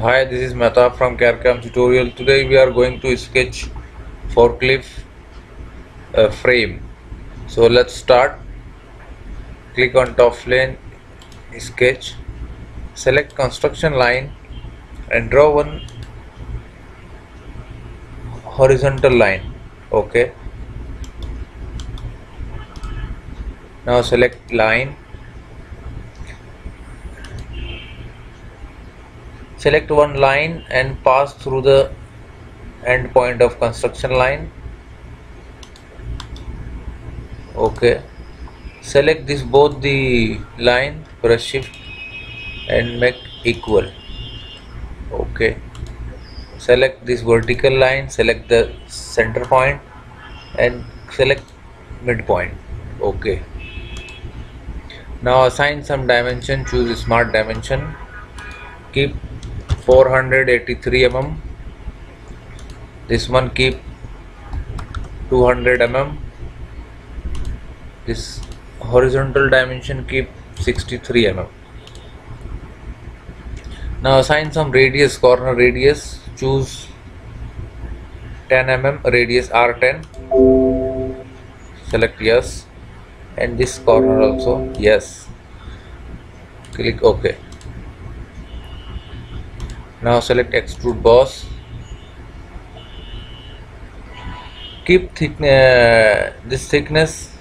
Hi, this is Mehta from CAD CAM tutorial. Today we are going to sketch forklift uh, frame. So let's start. Click on top plane, sketch, select construction line and draw one horizontal line. Okay. Now select line select one line and pass through the end point of construction line. Okay. Select this both the line press shift and make equal. Okay. Select this vertical line select the center point and select midpoint. Okay. Now assign some dimension choose smart dimension. Keep 483 mm. This one keep 200 mm. This horizontal dimension keep 63 mm. Now assign some radius corner radius. Choose 10 mm radius r10 select yes. And this corner also yes. Click ok now select extrude boss. Keep thick uh, this thickness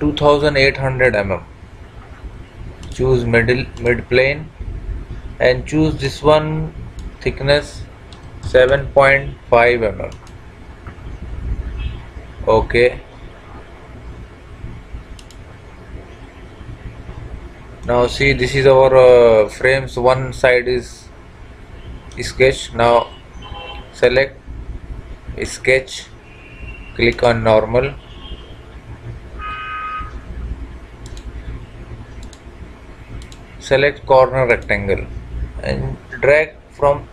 2800 mm. Choose middle mid plane and choose this one thickness 7.5 mm. Okay now see this is our uh, frames. One side is sketch. Now select sketch. Click on normal. Select corner rectangle and drag from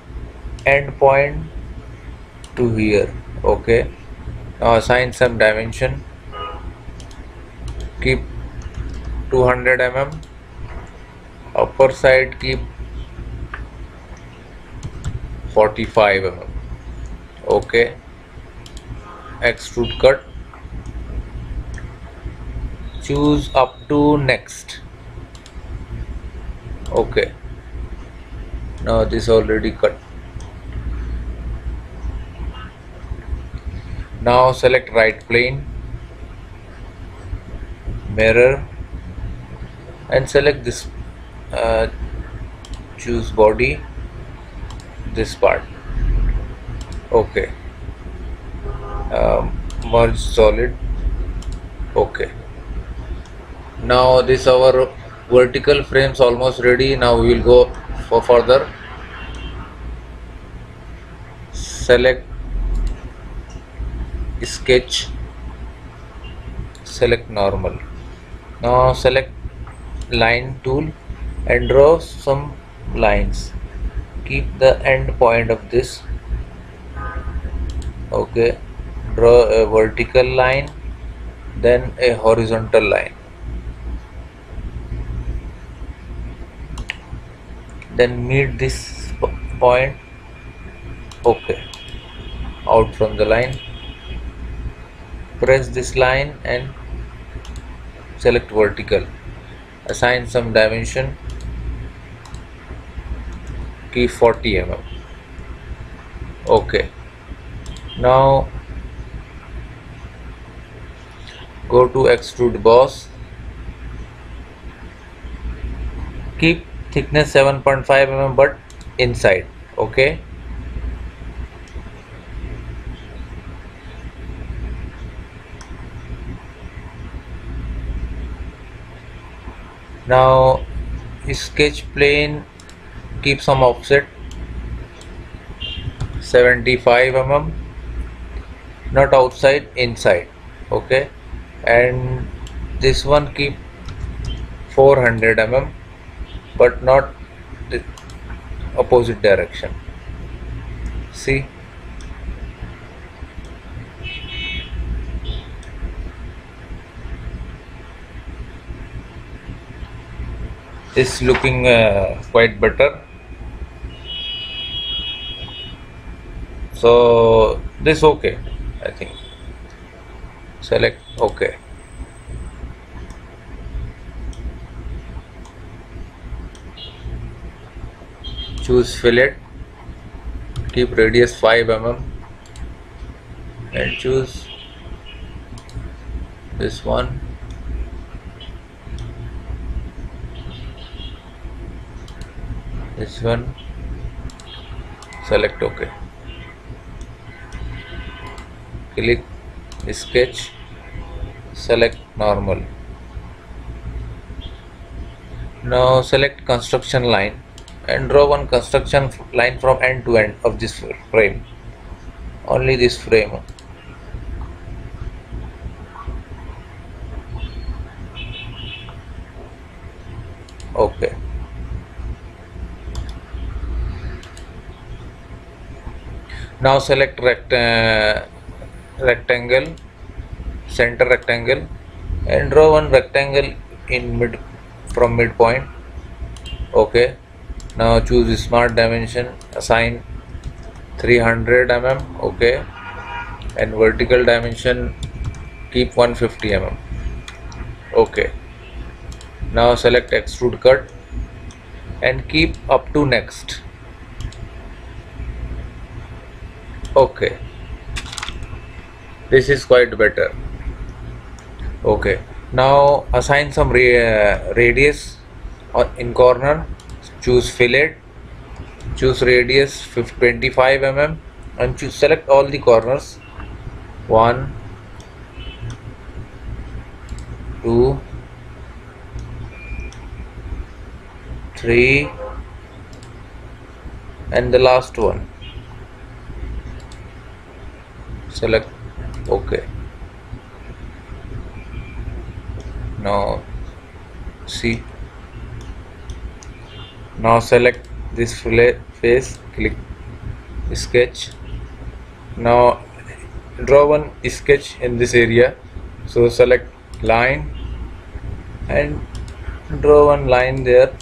end point to here. Okay. Now assign some dimension. Keep 200 mm upper side keep 45 mm okay extrude cut choose up to next okay. Now this already cut. Now select right plane mirror and select this uh, choose body this part. Okay. Um, merge solid. Okay. Now this our vertical frames almost ready. Now we will go for further. Select sketch. Select normal. Now select line tool and draw some lines. Keep the end point of this. Okay. Draw a vertical line then a horizontal line. Then meet this point. Okay. Out from the line. Press this line and select vertical. Assign some dimension की 40 M okay. Now, go to extrude boss. की thickness 7.5 point five M M, but inside, okay. Now, sketch plane keep some offset. 75 mm. Not outside inside. Okay? And this one keep 400 mm but not the opposite direction. See? Is looking uh, quite better so this okay I think. Select ok choose fillet keep radius 5 mm and choose this one. This one. Select ok click sketch select normal. Now select construction line and draw one construction line from end to end of this frame. Only this frame. Okay. Now select rect rectangle center rectangle and draw one rectangle in mid from midpoint. Okay. Now choose smart dimension assign 300 mm okay and vertical dimension keep 150 mm okay. Now select extrude cut and keep up to next. Okay this is quite better. Okay. Now assign some ra uh, radius in corner. Choose fillet. Choose radius 25 mm and choose select all the corners. 1 2 3 and the last one. Select ok. Now see now select this face click sketch. Now draw one sketch in this area. So select line and draw one line there.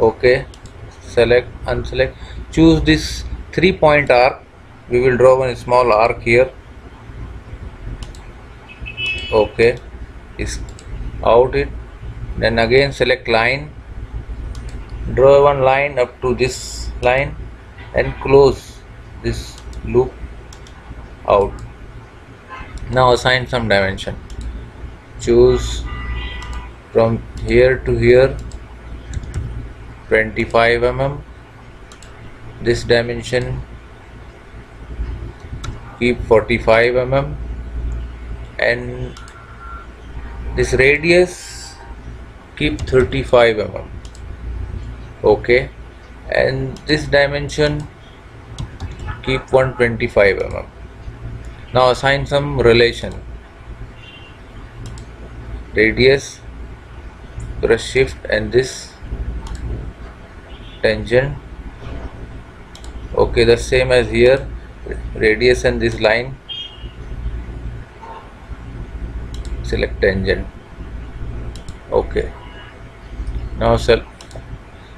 Okay select unselect. Choose this three point arc. We will draw one small arc here okay. Is out it. Then again select line. Draw one line up to this line and close this loop out. Now assign some dimension. Choose from here to here 25 mm. This dimension keep 45 mm and this radius keep 35 mm okay? And this dimension keep 125 mm. Now assign some relation. Radius press shift and this tangent okay? The same as here radius and this line select tangent okay. Now sel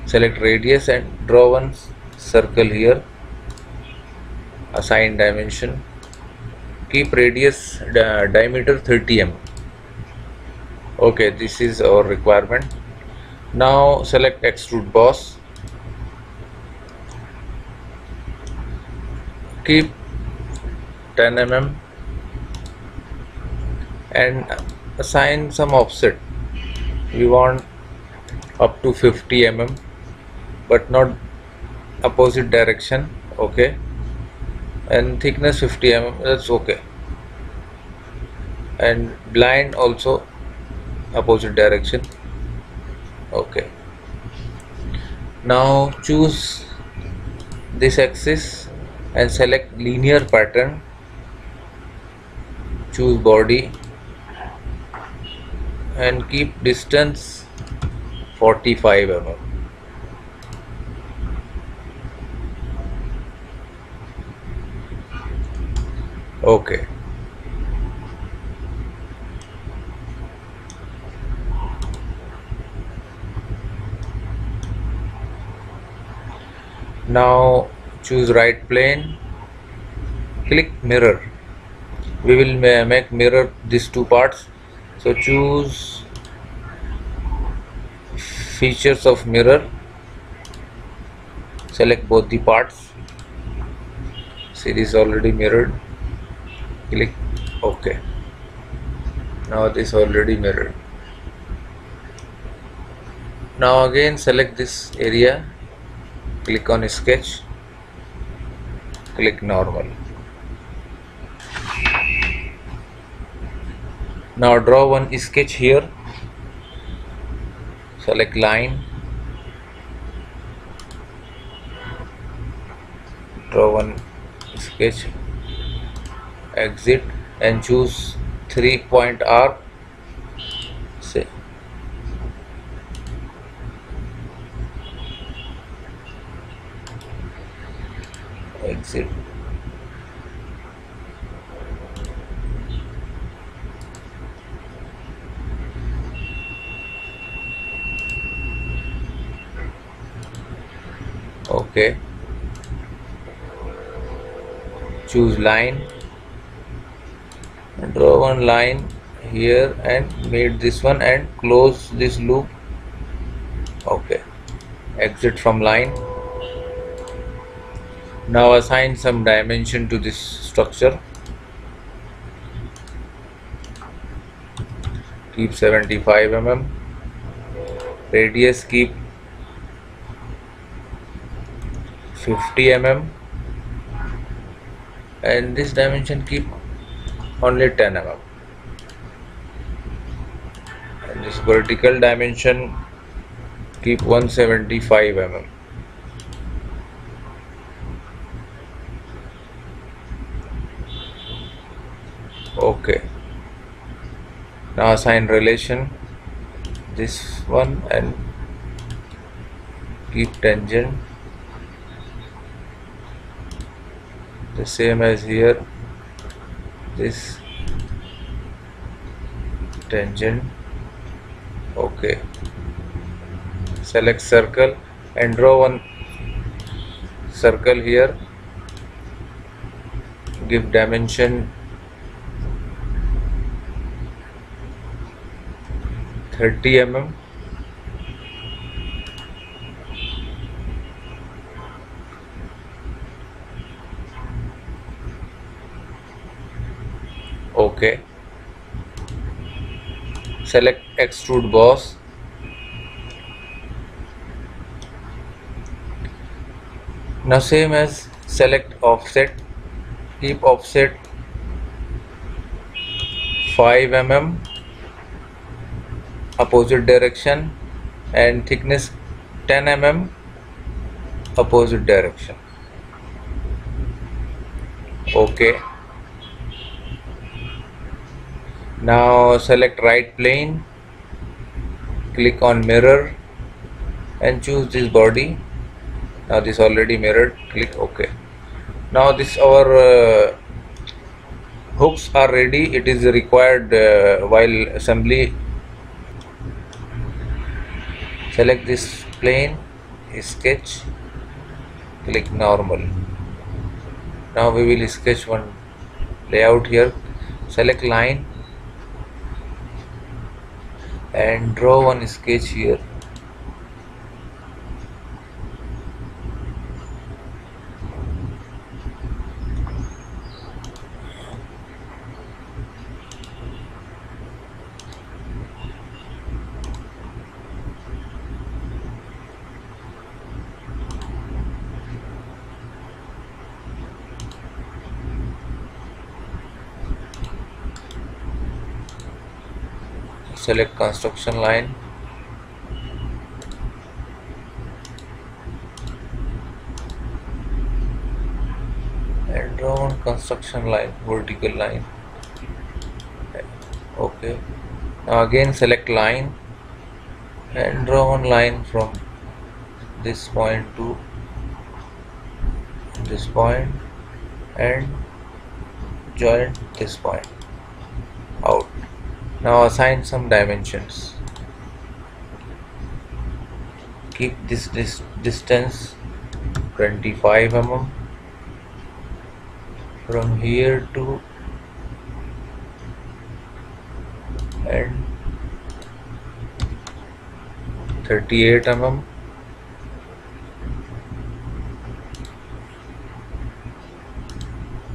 select radius and draw one circle here. Assign dimension. Keep radius diameter 30 mm okay this is our requirement. Now select extrude boss. Keep 10 mm and assign some offset. We want up to 50 mm but not opposite direction okay? And thickness 50 mm that's okay. And blind also opposite direction okay. Now choose this axis and select linear pattern. Choose body and keep distance 45 mm. Okay. Now choose right plane. Click mirror. We will make mirror these two parts so choose features of mirror. Select both the parts. See this already mirrored. Click ok. Now this already mirrored. Now again select this area. Click on sketch. Click normal now draw one sketch here. Select line. Draw one sketch. Exit and choose three point arc say exit okay. Choose line. And draw one line here and meet this one and close this loop. Okay. Exit from line. Now assign some dimension to this structure. Keep 75 mm radius keep 50 mm and this dimension keep only 10 mm and this vertical dimension keep 175 mm okay. Now assign relation this one and keep tangent the same as here. This tangent. Okay. Select circle and draw one circle here. Give dimension 30 mm okay. Select extrude boss न same edge select offset keep offset 5 M M opposite direction and thickness 10 M M opposite direction okay okay. Now select right plane click on mirror and choose this body. Now this already mirrored click ok. Now this our uh, hooks are ready. It is required uh, while assembly. Select this plane sketch click normal. Now we will sketch one layout here. Select line and draw one sketch here select construction line. And draw one construction line vertical line. Okay. Now again select line. And draw one line from this point to this point and join this point now assign some dimensions. Keep this, this distance 25 mm. From here to and 38 mm.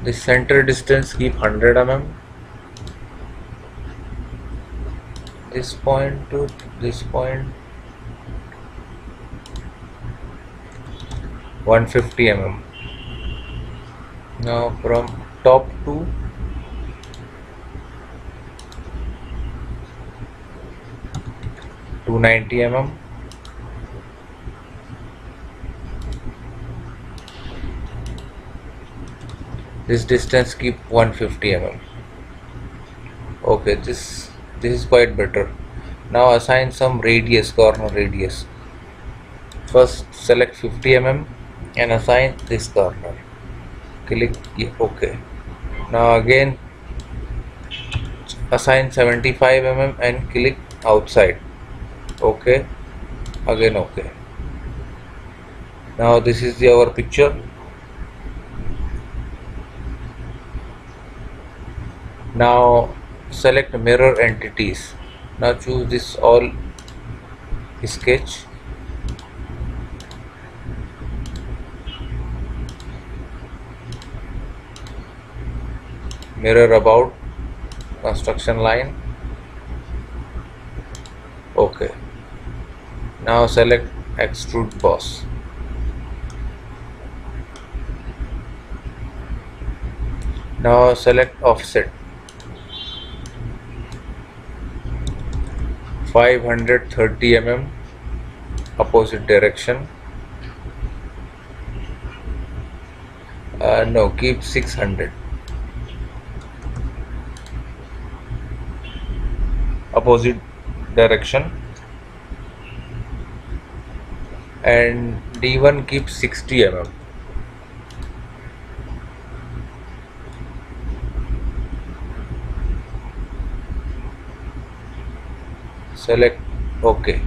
The center distance keep 100 mm this point to this point 150 mm now from top to Two ninety mm. This distance keep 150 mm. Okay, this this is quite better. Now assign some radius, corner radius. First select 50 mm and assign this corner. Click ok now again assign 75 mm and click outside. Ok again ok now this is the our picture. Now select mirror entities. Now choose this all sketch. Mirror about construction line. Okay. Now select extrude boss. Now select offset 530 mm opposite direction. Uh, no keep 600 opposite direction. And D1 keep 60 mm select OK.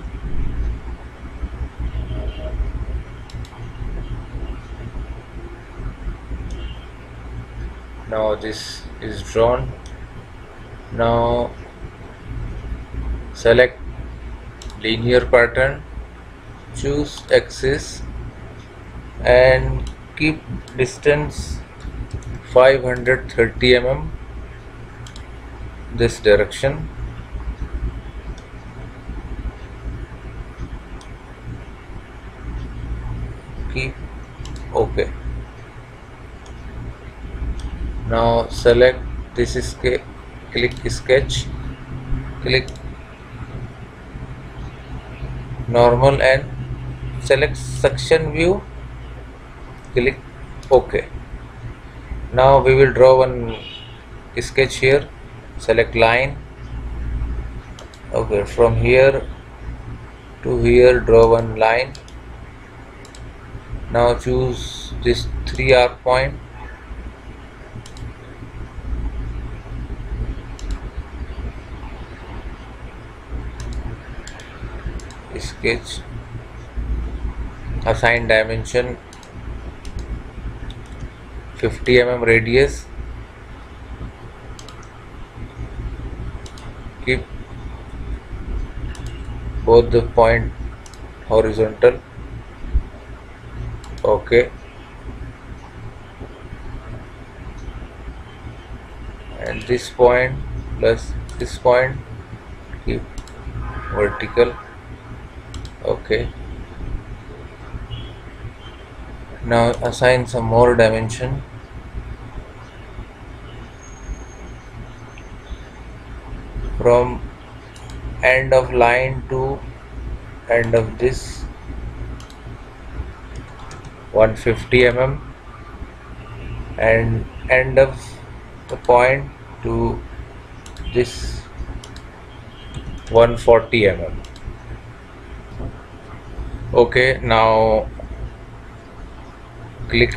Now this is drawn. Now select linear pattern choose axis and keep distance 530 mm this direction keep ok now select this is click sketch click normal and select section view click ok. Now we will draw one sketch here select line. Okay from here to here draw one line. Now choose this 3 arc point assign dimension 50 mm radius keep both the point horizontal okay and this point plus this point keep vertical okay. Now assign some more dimension. From end of line to end of this. 150 mm and end of the point to this. 140 mm okay now click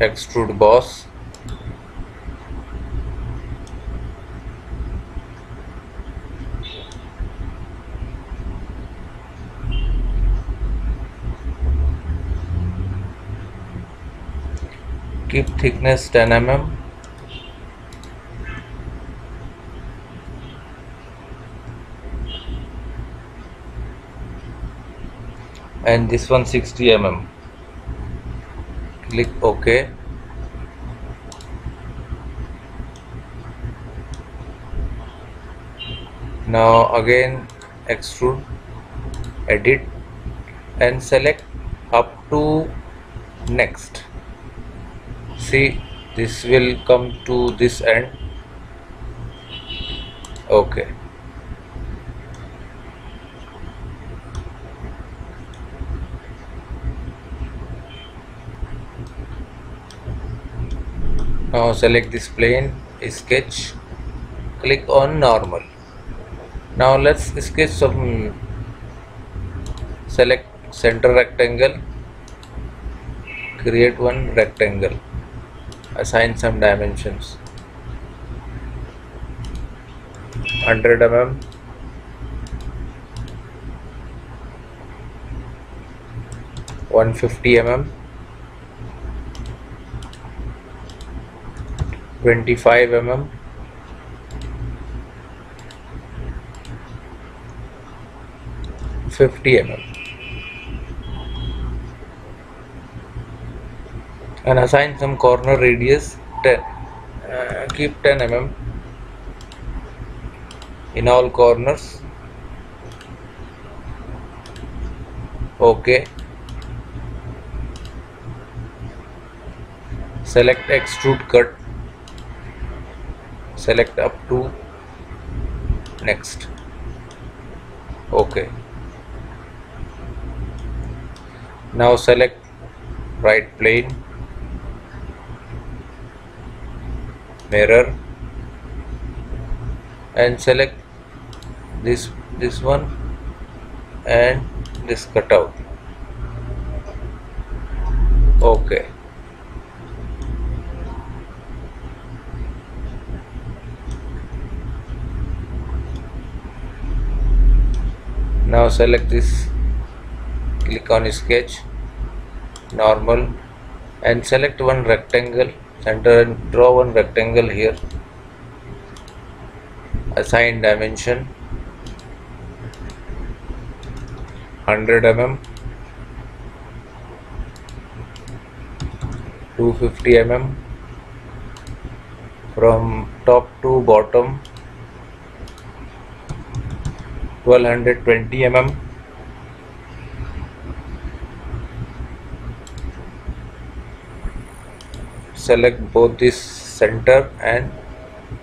extrude boss. Keep thickness 10 mm and this one 60 mm click ok. Now again extrude edit and select up to next. See this will come to this end. Okay now select this plane sketch. Click on normal. Now let's sketch some select center rectangle. Create one rectangle. Assign some dimensions. 100 mm One fifty mm 25 mm Fifty mm and assign some corner radius 10 uh, keep 10 mm in all corners. Okay. Select extrude cut select up to next. Okay. Now select right plane mirror and select this this one and this cutout. Okay now select this. Click on sketch. Normal. And select one rectangle. Center and draw one rectangle here. Assign dimension. 100 mm 250 mm from top to bottom 1220 mm select both this center and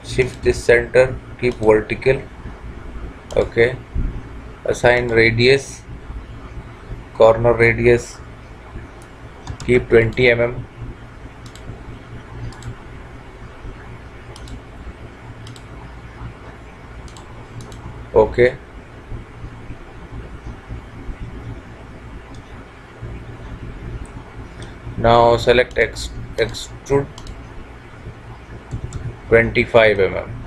shift this center keep vertical okay. Assign radius corner radius keep 20 mm okay now select X, extrude 25 mm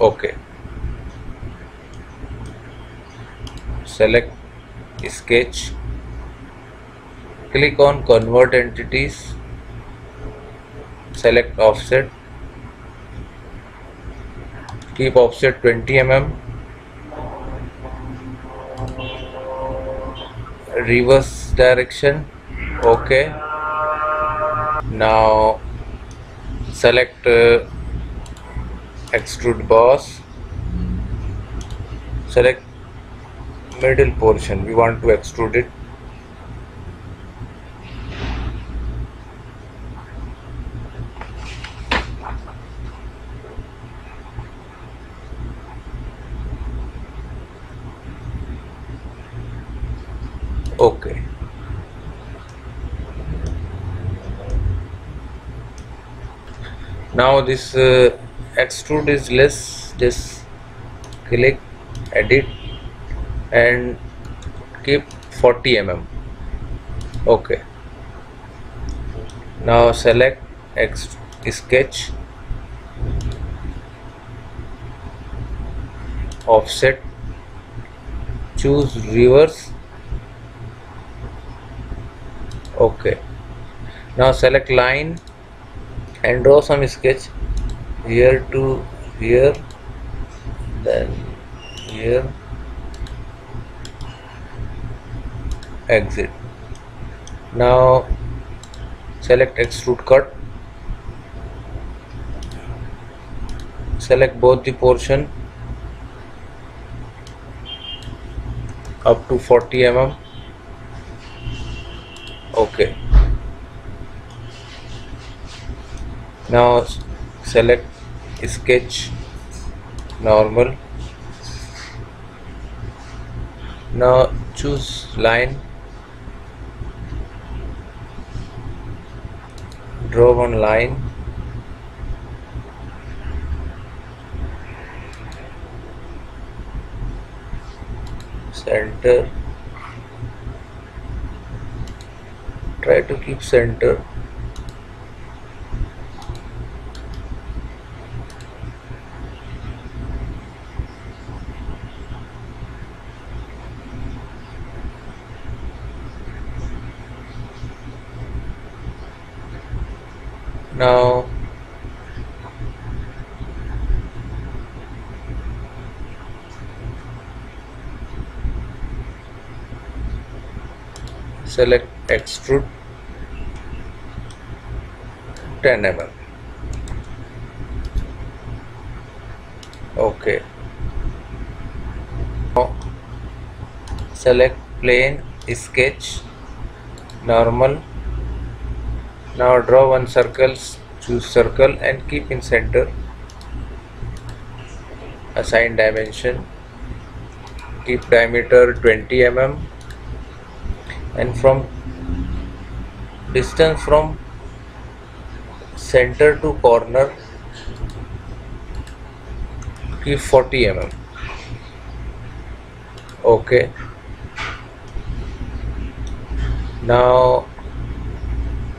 okay. Select sketch. Click on convert entities. Select offset. Keep offset 20 mm reverse direction okay. Now select uh, extrude boss select middle portion. We want to extrude it okay now this uh, extrude is less just click edit and keep 40 mm okay. Now select X sketch offset choose reverse. Okay. Now select line and draw some sketch here to here then here exit. Now select extrude cut. Select both the portion up to 40 mm. Okay now select sketch normal. Now choose line. Draw one line. Center. Try to keep center now select extrude 10 mm okay. Now select plane sketch normal. Now draw one circle choose circle and keep in center. Assign dimension keep diameter 20 mm and from distance from center to corner keep 40 mm okay. Now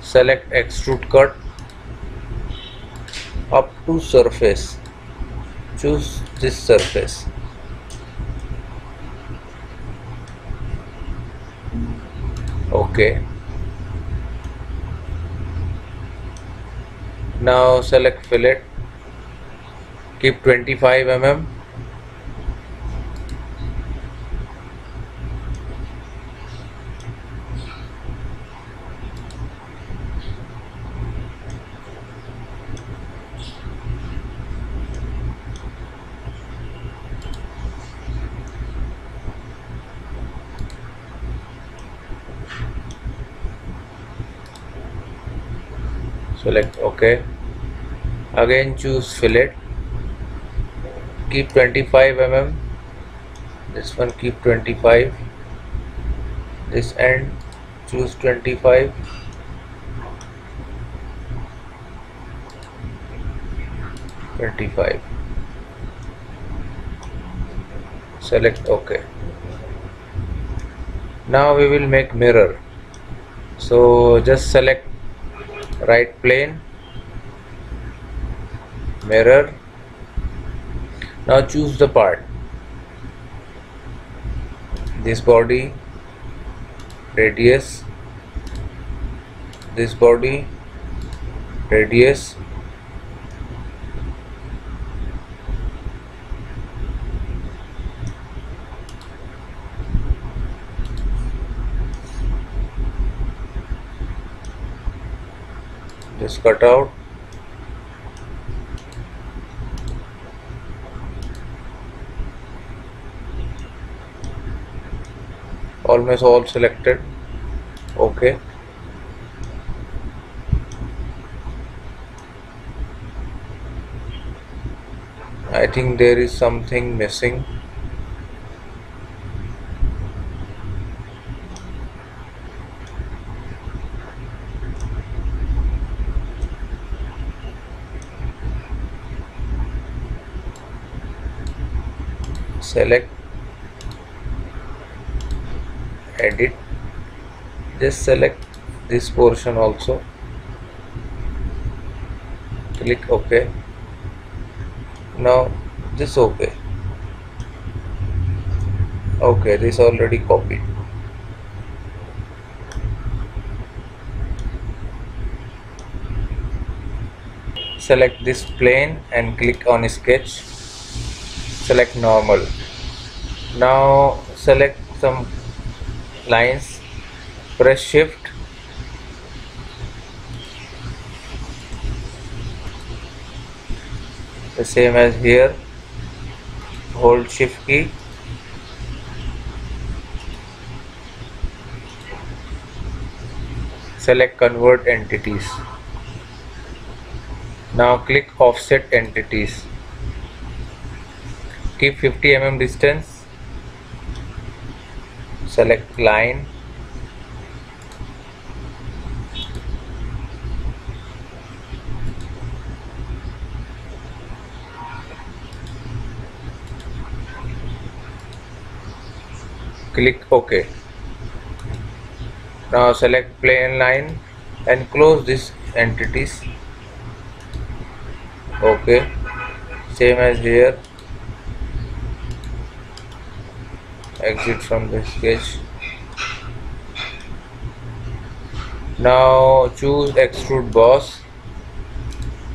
select extrude cut. Up to surface. Choose this surface. Okay now select fillet. Keep 25 mm select ok again choose fillet. Keep 25 mm this one keep 25 this end choose 25 25 select ok. Now we will make mirror. So just select right plane mirror. Now choose the part. This body radius. This body radius. Just cut out almost all selected. Okay. I think there is something missing select edit just select this portion also. Click ok. Now this ok. Okay this already copied. Select this plane and click on sketch. Select normal. Now select some lines press shift. The same as here. Hold shift key. Select convert entities. Now click offset entities. Keep 50 mm distance select line. Click ok. Now select plane line and close these entities. Okay same as here exit from the sketch now choose extrude boss.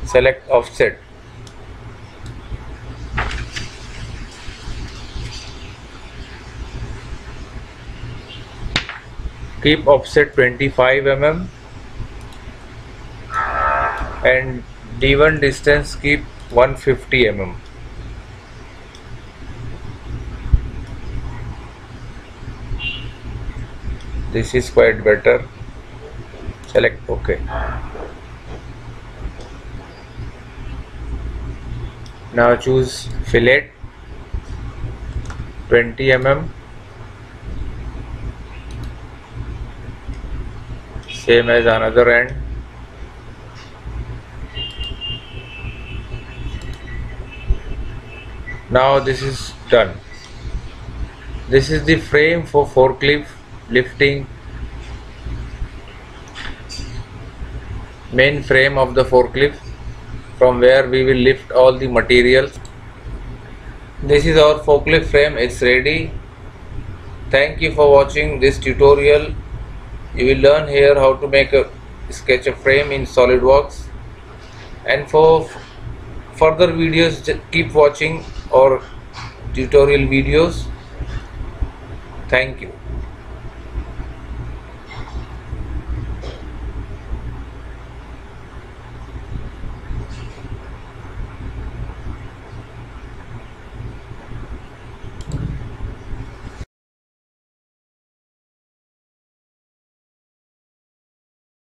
Select offset. Keep offset 25 mm and d1 distance keep 150 mm this is quite better. Select ok. Now choose fillet 20 mm same as another end. Now this is done. This is the frame for forklift lifting main frame of the forklift from where we will lift all the materials. This is our forklift frame. It's ready. Thank you for watching this tutorial. You will learn here how to make a sketch a frame in SolidWorks. And for further videos keep watching our tutorial videos. Thank you